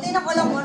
Tinan ko lang mo